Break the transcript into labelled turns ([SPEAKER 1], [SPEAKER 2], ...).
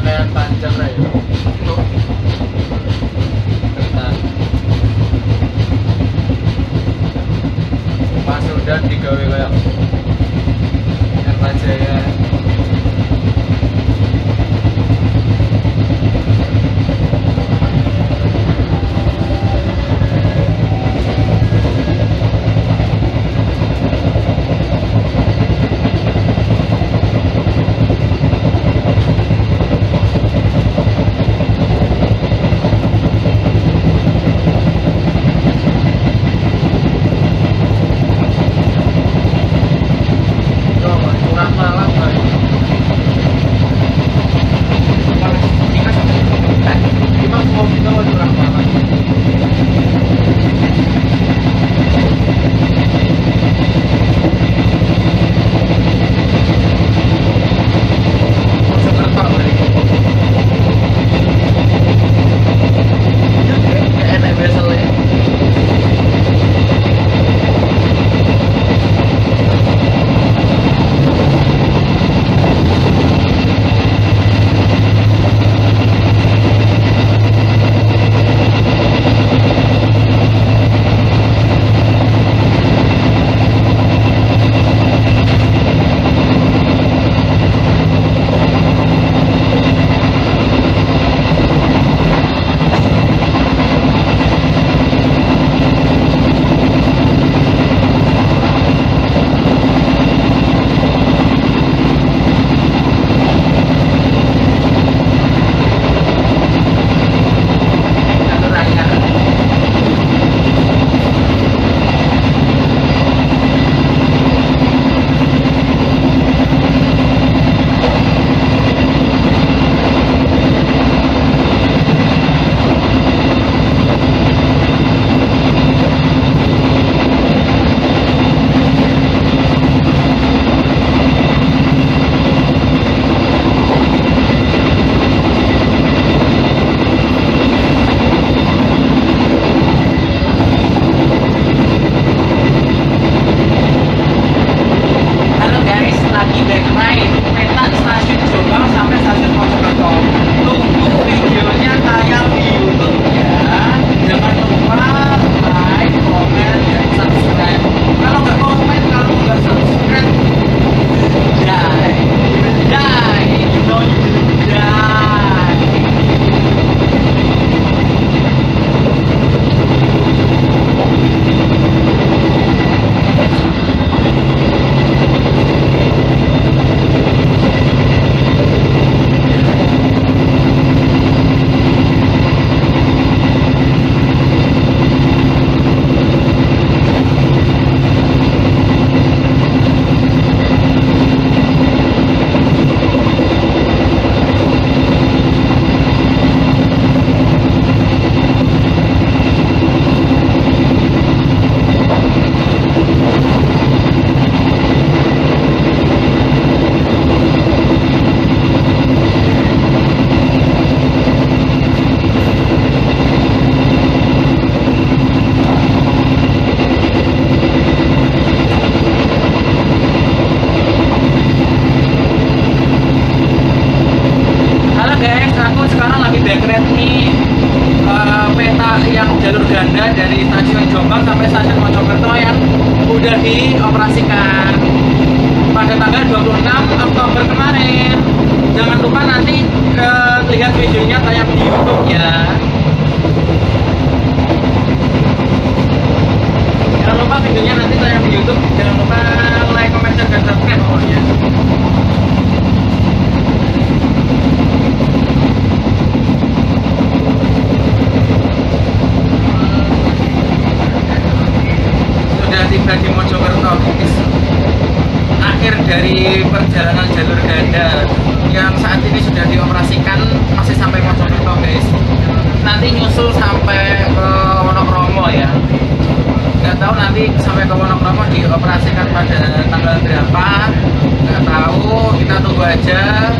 [SPEAKER 1] kayak panjang lah ya. Dioperasikan pada tanggal 26 Oktober kemarin. Jangan lupa nanti eh, lihat videonya tayang di YouTube ya. Jangan lupa videonya nanti tayang di YouTube. Jangan lupa like, comment, dan subscribe pokoknya. Tiba di Mojokerto. Akhir dari perjalanan jalur ganda yang saat ini sudah dioperasikan masih sampai Mojokerto guys. Nanti nyusul sampai ke Wonokromo ya nggak tahu nanti sampai ke Wonokromo dioperasikan pada tanggal berapa nggak tahu kita tunggu aja